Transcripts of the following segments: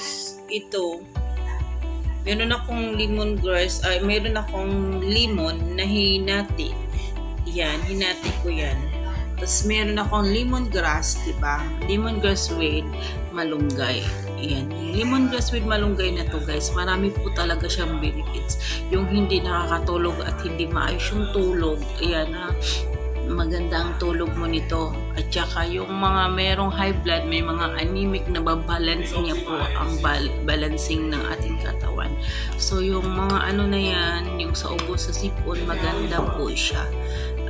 guys, ito, meron akong lemongrass, ay meron akong lemon na hinati. Yan, hinati ko yan. Tapos meron akong lemongrass, di ba? Lemongrass with malunggay. Yan. Yung lemongrass with malunggay na to guys, marami po talaga siyang benefits. Yung hindi nakakatulog at hindi maayos yung tulog. Ayan ha maganda ang tulog mo nito. At saka yung mga merong high blood, may mga anemic na babalance niya po ang bal- balancing ng ating katawan. So yung mga ano na yan, yung sa ubo sa sipon, maganda po siya.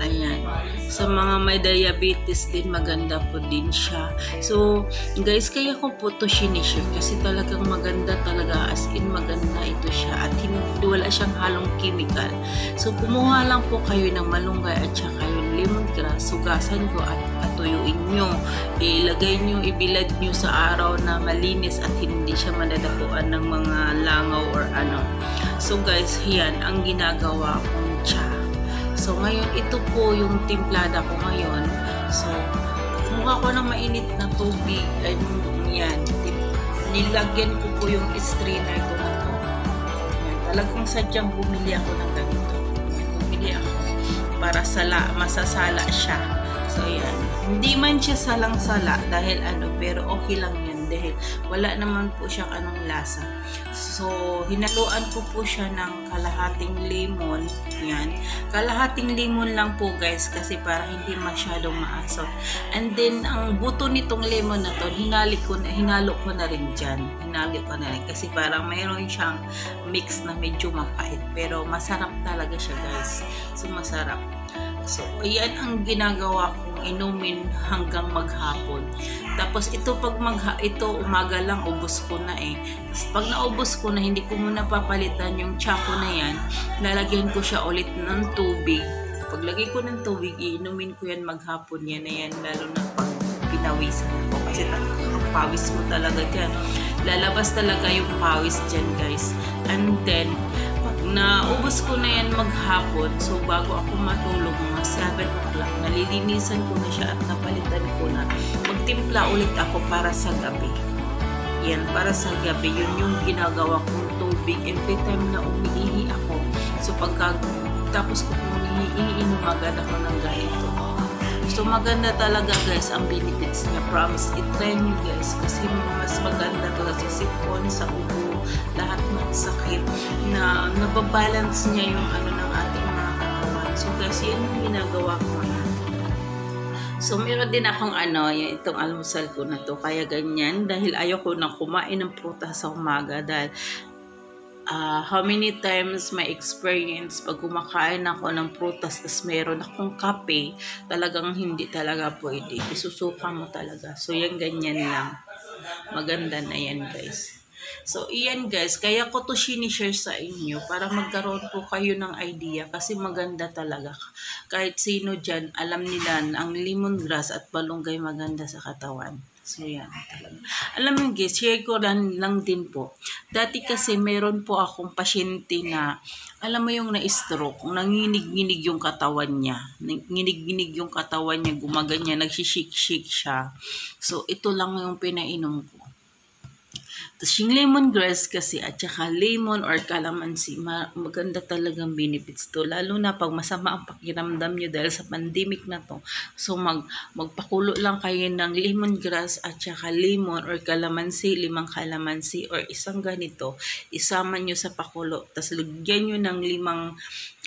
Ayan. Sa mga may diabetes din, maganda po din siya. So, guys, kaya ko po to sinishare kasi talagang maganda talaga. As in, maganda ito siya. At hindi, wala siyang halong chemical. So, kumuha lang po kayo ng malunggay at saka yung lemongrass. Sugasan ko at patuyuin nyo. Ilagay nyo, ibilad nyo sa araw na malinis at hindi siya madadapuan ng mga langaw or ano. So, guys, yan ang ginagawa kong cha. So, ngayon, ito po yung timplada ko ngayon. So, kumuha ko ng mainit na tubig. Ay, yan. Nilagyan ko po yung strainer ko na to. Yan. Talagang sadyang bumili ako ng ganito. Para sala, masasala siya. So, yan. Hindi man siya salang-sala dahil ano, pero okay lang yan dahil wala naman po siyang anong lasa. So, hinaluan ko po siya ng kalahating lemon. Yan. Kalahating lemon lang po guys kasi para hindi masyadong maasot. And then, ang buto nitong lemon na to, hinali ko na, hinalo ko na rin dyan. Hinalo ko na rin kasi parang mayroon siyang mix na medyo mapait. Pero masarap talaga siya guys. So, masarap. So, ayan ang ginagawa kong inumin hanggang maghapon. Tapos ito pag magha ito umaga lang ubos ko na eh. Tapos pag naubos ko na hindi ko muna papalitan yung chapo na yan, lalagyan ko siya ulit ng tubig. Paglagay ko ng tubig, iinumin ko yan maghapon yan na yan lalo na pag pinawisan ko kasi pawis mo talaga dyan. Lalabas talaga yung pawis dyan guys. And then, pag naubos ko na yan maghapon, so bago ako matulog mga 7 o'clock, nalilinisan ko na siya at napalitan ko na. Magtimpla ulit ako para sa gabi. Yan, para sa gabi, yun yung ginagawa kong tubig. Every time na umiihi ako, so pagka tapos ko umiihi, iinom agad ako ng ganito. So maganda talaga guys ang benefits niya. Promise, i-try nyo guys kasi mas maganda to sa sipon, sa ubo, lahat ng sakit na nababalance niya yung ano ng ating mga katawan. So guys, yan yung ginagawa ko. So, meron din akong ano, itong almusal ko na to. Kaya ganyan, dahil ayoko na kumain ng prutas sa umaga. Dahil, uh, how many times my experience pag kumakain ako ng prutas tas meron akong kape, talagang hindi talaga pwede. Isusuka mo talaga. So, yan ganyan lang. Maganda na yan, guys. So, iyan guys, kaya ko to sinishare sa inyo para magkaroon po kayo ng idea kasi maganda talaga. Kahit sino dyan, alam nila ang lemongrass at balunggay maganda sa katawan. So, yan. Alam mo guys, share ko lang, lang din po. Dati kasi meron po akong pasyente na, alam mo yung na-stroke, nanginig-ginig yung katawan niya. Nanginig-ginig yung katawan niya, gumaganya, nagsishik-shik siya. So, ito lang yung pinainom ko. Tapos yung lemongrass kasi at saka lemon or calamansi, maganda talagang benefits to. Lalo na pag masama ang pakiramdam nyo dahil sa pandemic na to. So mag, magpakulo lang kayo ng lemongrass at saka lemon or calamansi, limang calamansi or isang ganito. Isama nyo sa pakulo. Tapos lagyan nyo ng limang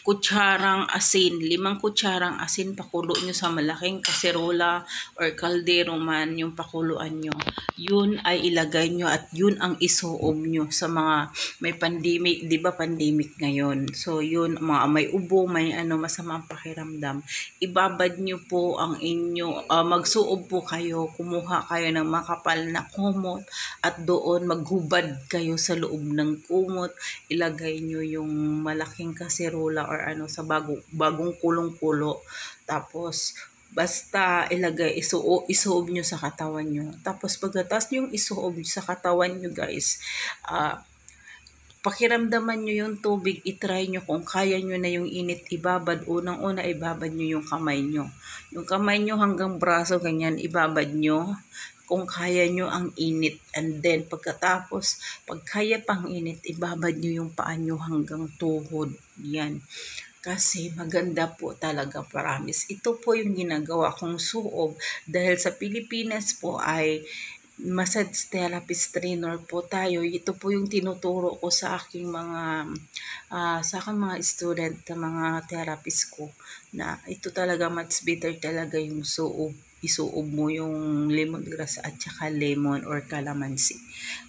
kutsarang asin, limang kutsarang asin, pakulo nyo sa malaking kaserola or kaldero man yung pakuluan nyo. Yun ay ilagay nyo at yun ang isuob nyo sa mga may pandemic, di ba pandemic ngayon? So yun, mga may ubo, may ano, masamang pakiramdam. Ibabad nyo po ang inyo, uh, magsuob po kayo, kumuha kayo ng makapal na kumot at doon maghubad kayo sa loob ng kumot. Ilagay nyo yung malaking kaserola or ano sa bago, bagong kulong-kulo. Tapos basta ilagay isuo isuob nyo sa katawan nyo. Tapos pagkatapos yung isuob sa katawan nyo guys, uh, pakiramdaman nyo yung tubig, itry nyo kung kaya nyo na yung init ibabad. Unang-una ibabad nyo yung kamay nyo. Yung kamay nyo hanggang braso ganyan ibabad nyo. kung kaya nyo ang init. And then, pagkatapos, pag kaya pang init, ibabad nyo yung paa nyo hanggang tuhod. Yan. Kasi maganda po talaga, promise. Ito po yung ginagawa kong suob dahil sa Pilipinas po ay massage therapist trainer po tayo. Ito po yung tinuturo ko sa aking mga uh, sa aking mga student, mga therapist ko na ito talaga much better talaga yung suob isuob mo yung lemongrass at saka lemon or calamansi.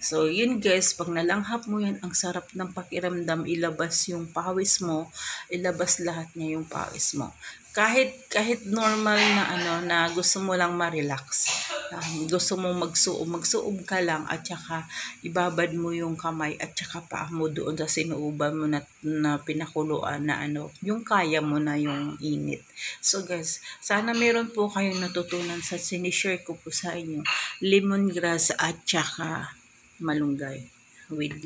So, yun guys, pag nalanghap mo yan, ang sarap ng pakiramdam, ilabas yung pawis mo, ilabas lahat niya yung pawis mo. Kahit, kahit normal na ano, na gusto mo lang ma-relax um, gusto mong magsuob, magsuob ka lang at saka ibabad mo yung kamay at saka paa mo doon sa sinuuban mo na, na pinakuluan na ano, yung kaya mo na yung init. So guys, sana meron po kayong natutunan sa sinishare ko po sa inyo, lemongrass at saka malunggay with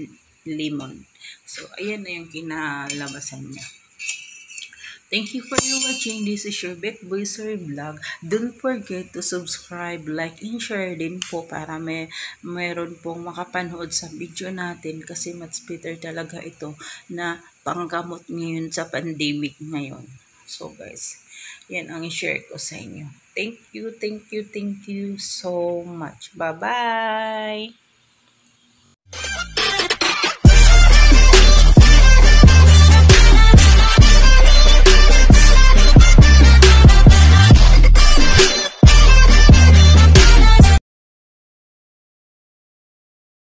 lemon. So, ayan na yung kinalabasan niya. Thank you for watching. This is your Bet Boyser Vlog. Don't forget to subscribe, like, and share din po para may mayroon pong makapanood sa video natin kasi much better talaga ito na panggamot ngayon sa pandemic ngayon. So guys, yan ang i-share ko sa inyo. Thank you, thank you, thank you so much. Bye-bye!